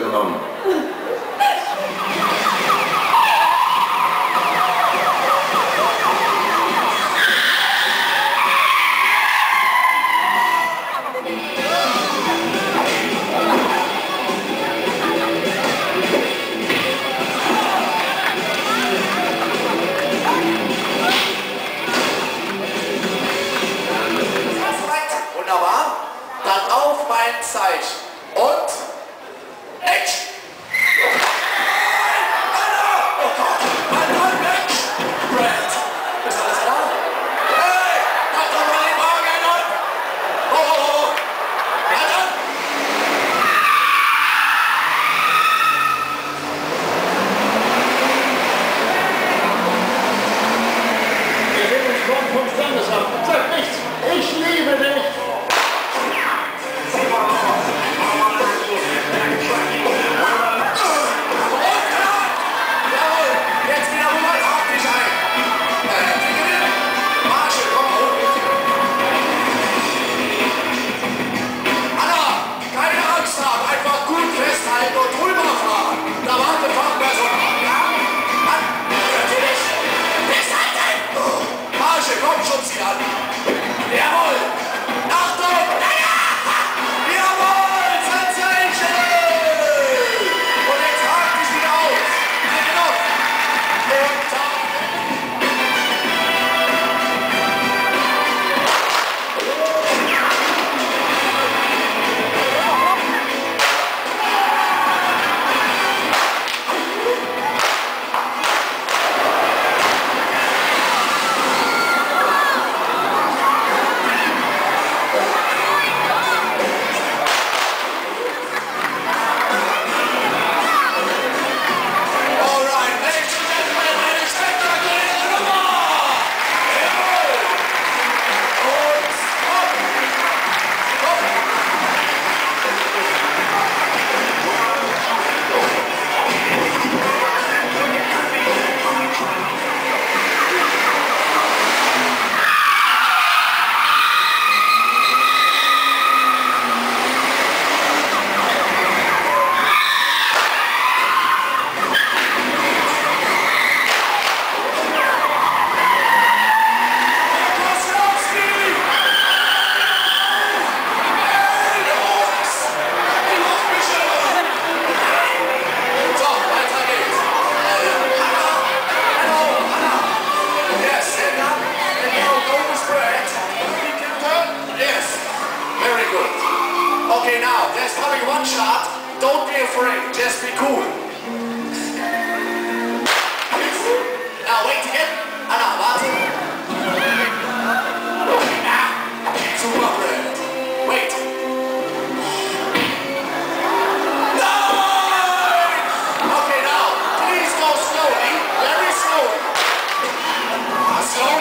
sind festgenommen. Wunderbar. Dann auf mein Zeichen. Und X now. There's probably one shot. Don't be afraid. Just be cool. Now wait again. Ah, no, warte. Ah, super blöd. Wait. Nein! Okay, now, please go slowly. Very slowly. Slowly.